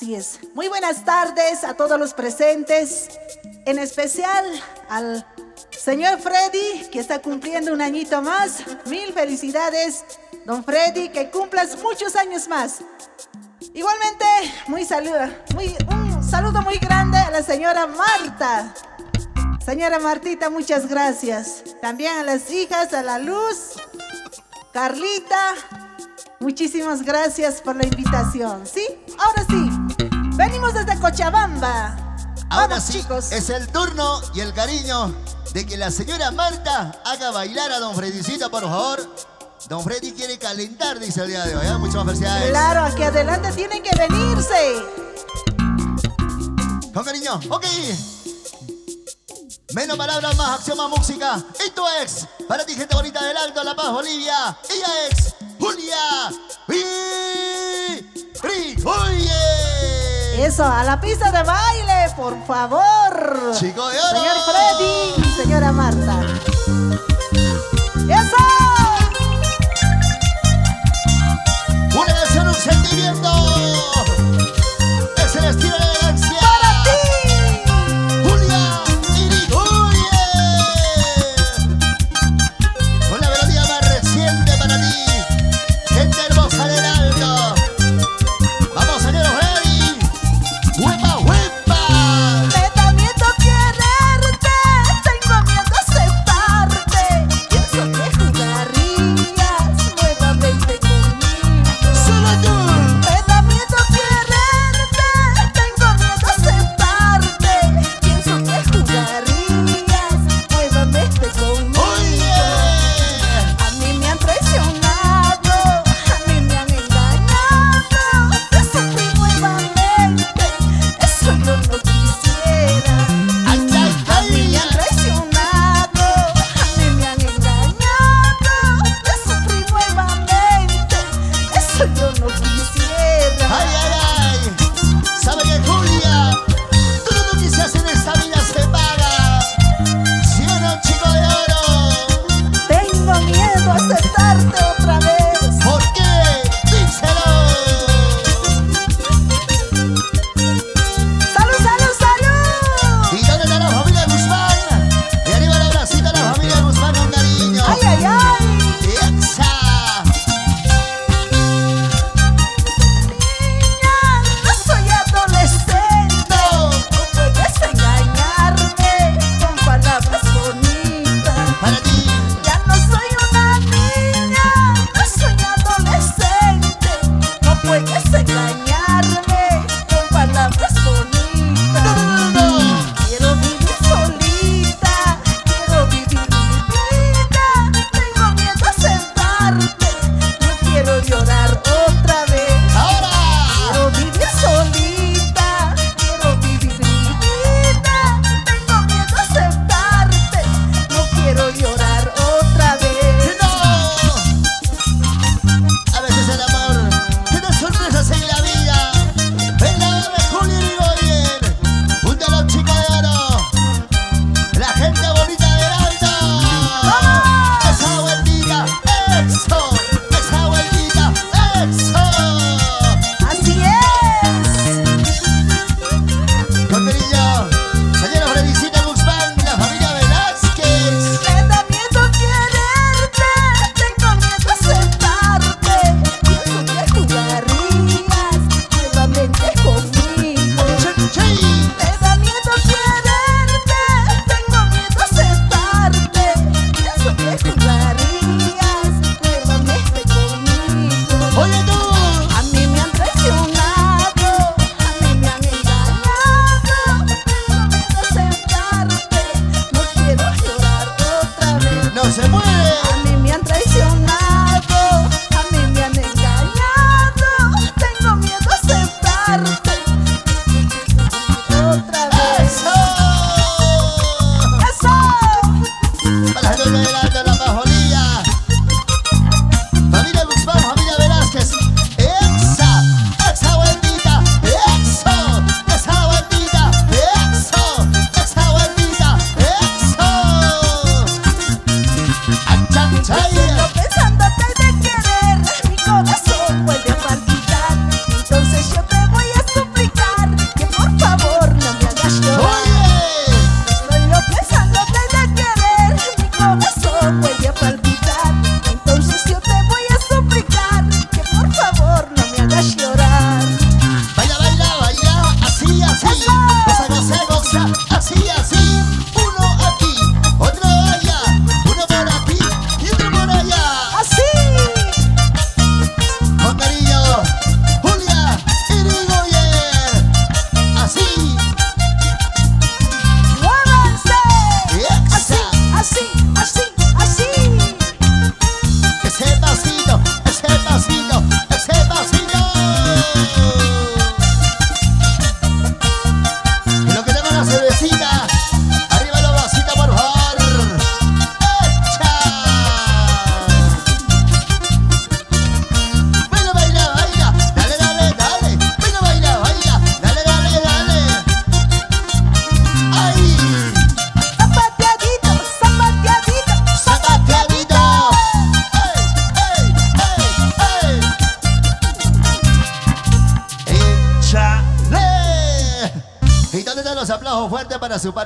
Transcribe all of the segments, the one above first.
Así es. Muy buenas tardes a todos los presentes, en especial al señor Freddy, que está cumpliendo un añito más. Mil felicidades, don Freddy, que cumplas muchos años más. Igualmente, muy saluda, muy, un saludo muy grande a la señora Marta. Señora Martita, muchas gracias. También a las hijas, a la luz, Carlita, Muchísimas gracias por la invitación. ¿Sí? Ahora sí. Venimos desde Cochabamba. Ahora sí, chicos. Es el turno y el cariño de que la señora Marta haga bailar a don Fredicito, por favor. Don Freddy quiere calentar, dice el día de hoy. ¿eh? Muchas felicidades. Claro, aquí adelante tienen que venirse. Con cariño. Ok. Menos palabras, más acción, más música. Esto es para ti, gente bonita del Alto, La Paz, Bolivia. Ella es Julia y Frijoye. Eso, a la pista de baile, por favor. Chico de. Señor Freddy señora Marta. ¡Eso!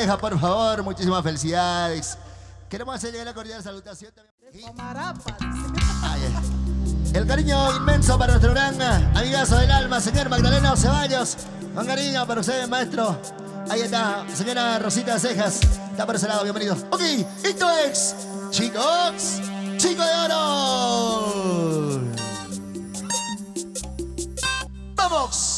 Pareja, por favor. Muchísimas felicidades. Queremos hacerle la cordial salutación también. El cariño inmenso para nuestro gran amigazo del alma, señor Magdaleno Ceballos. Con cariño para usted, maestro. Ahí está, señora Rosita Cejas. Está por ese lado, bienvenido. Ok, esto es, chicos, Chico de Oro. ¡Vamos!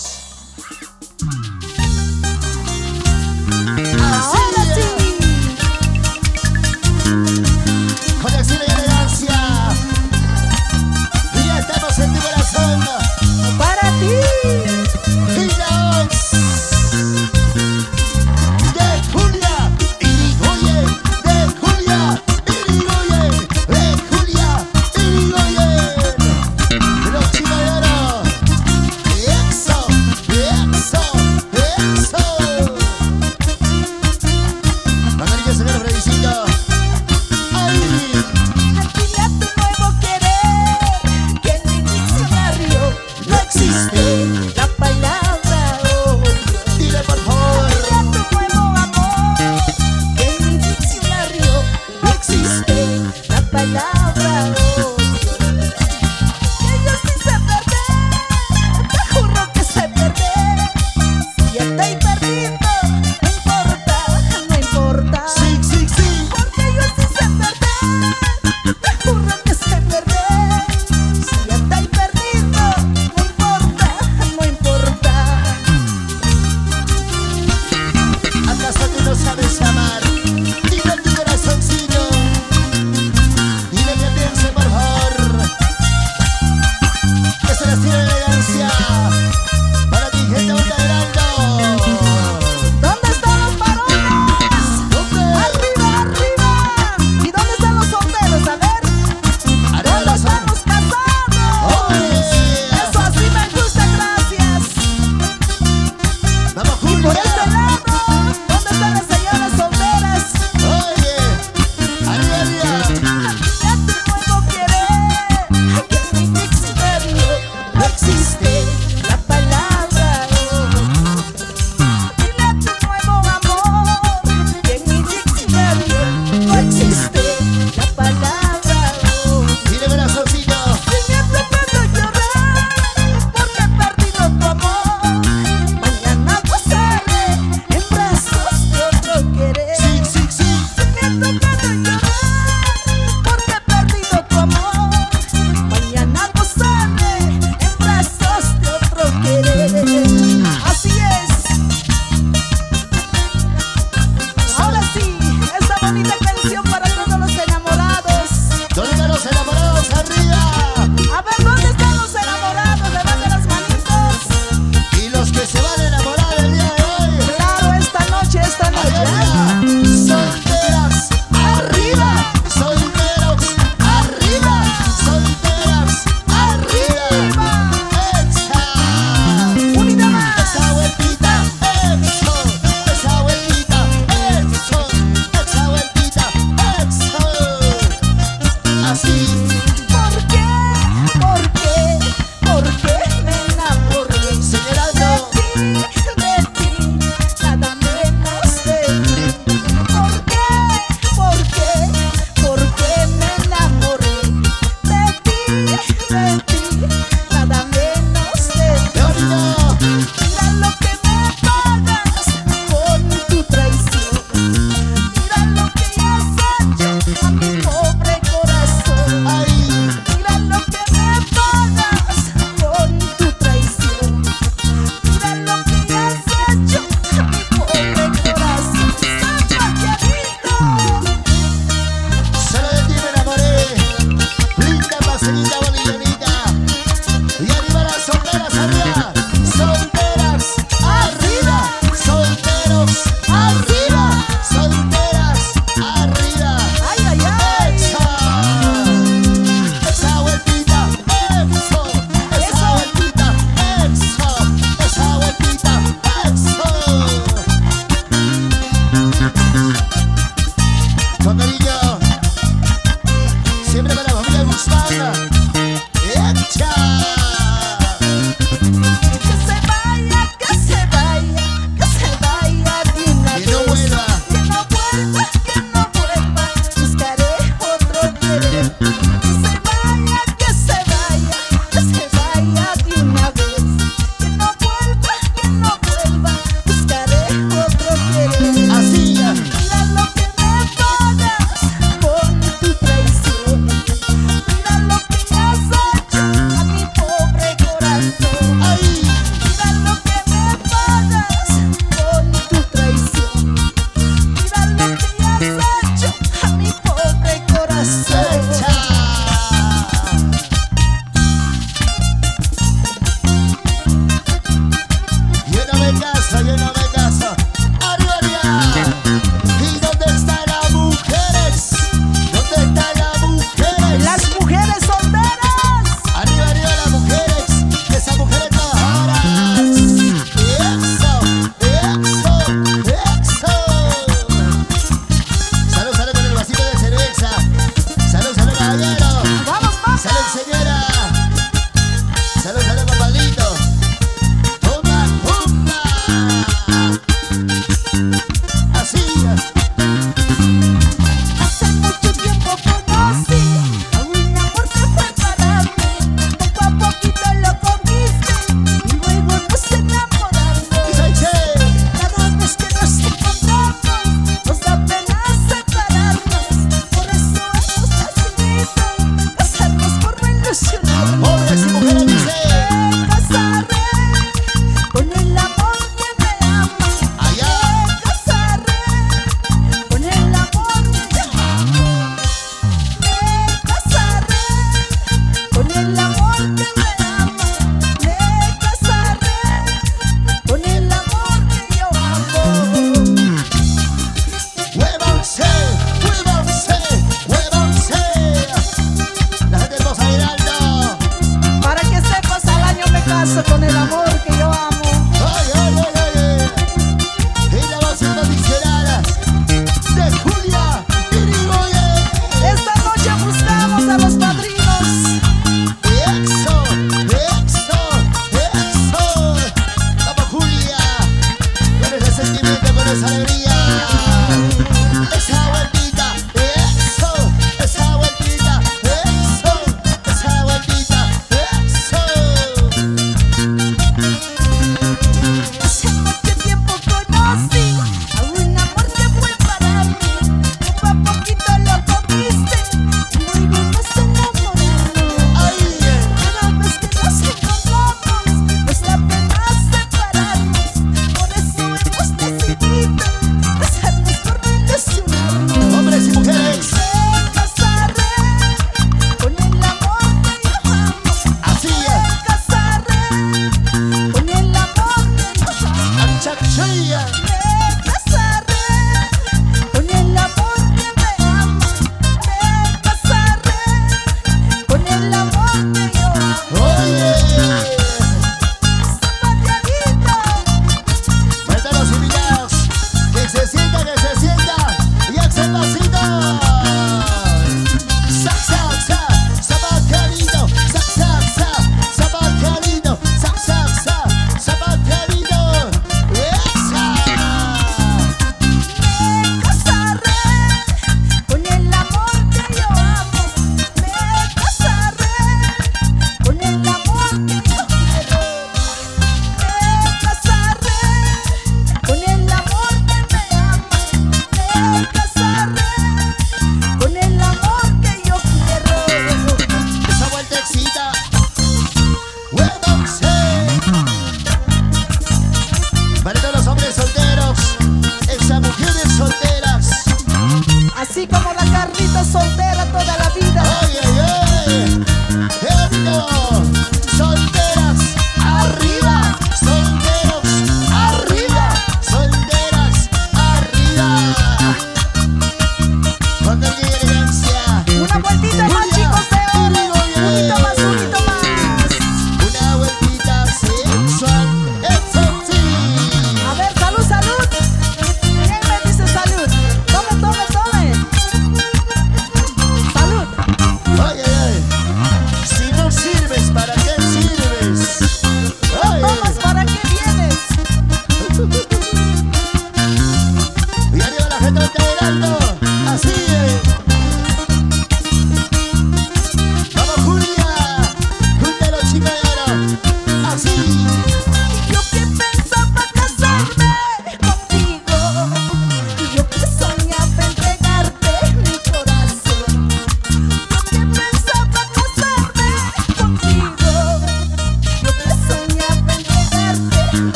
con el amor que yo amo.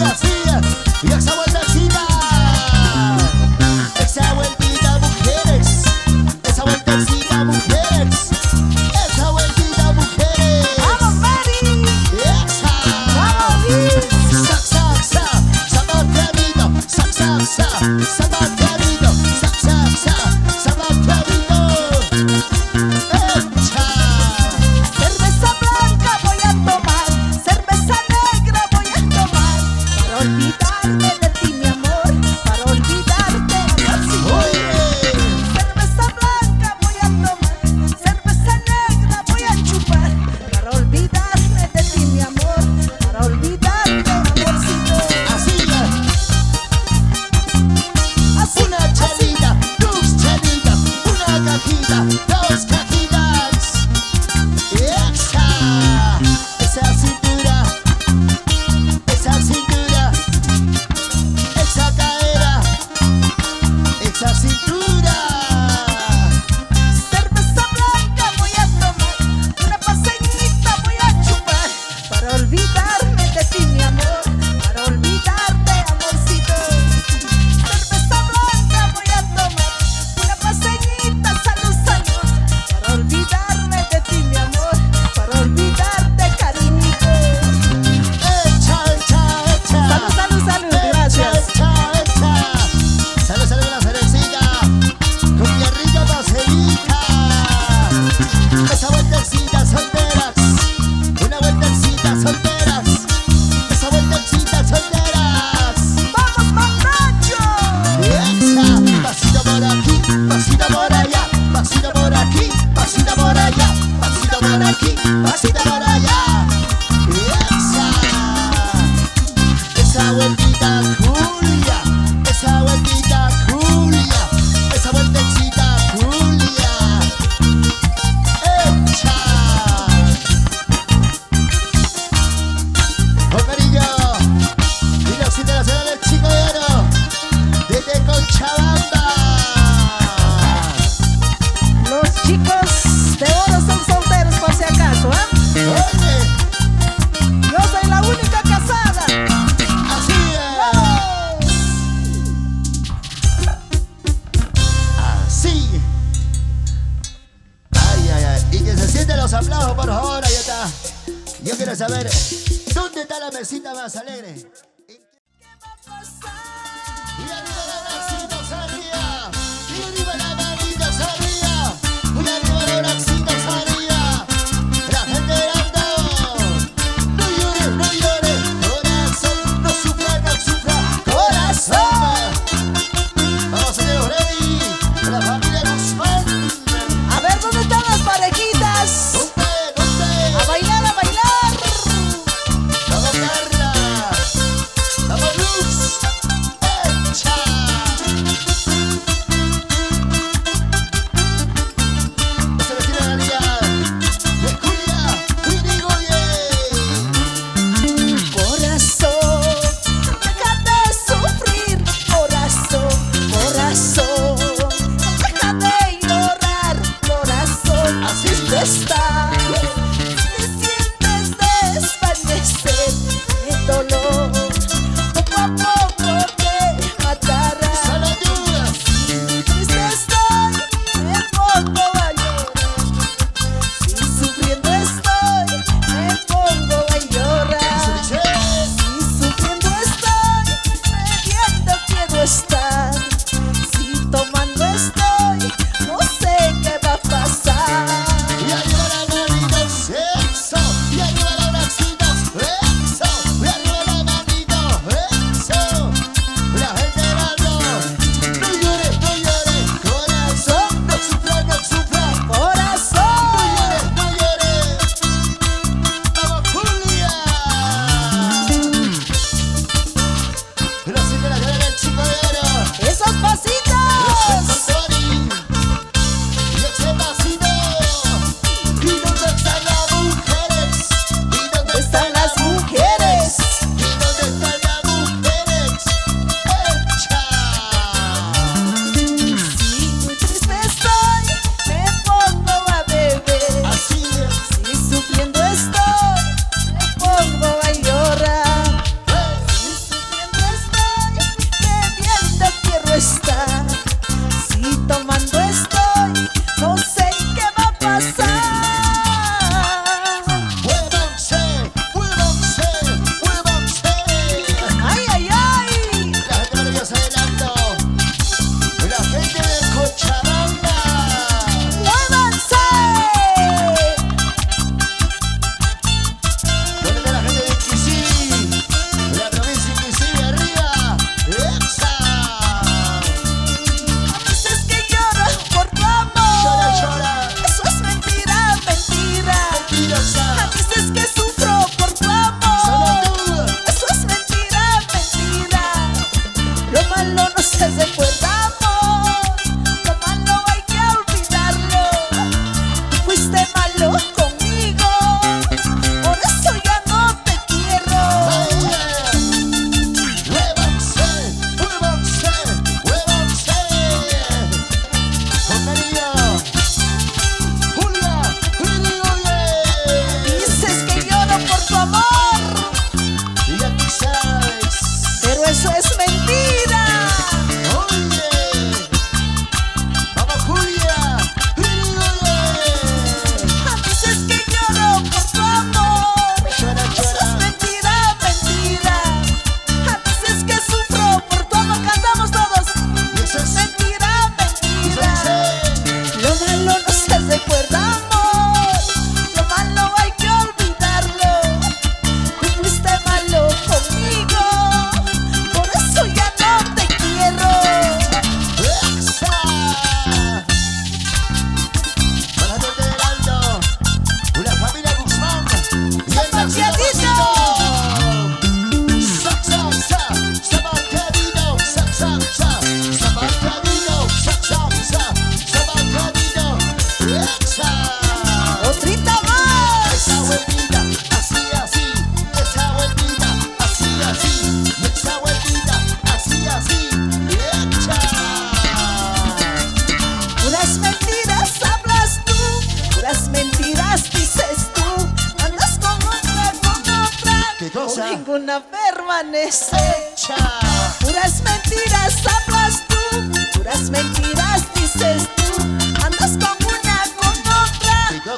Así de aquí, así te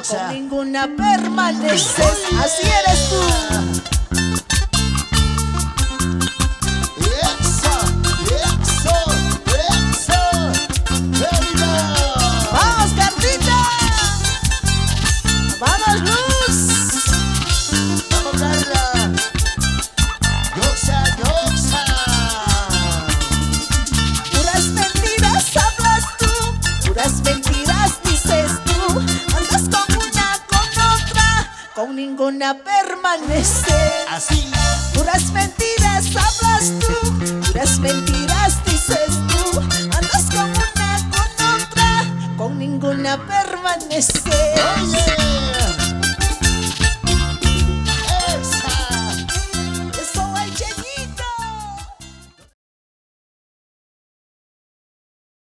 con ninguna permaneces. Así eres tú.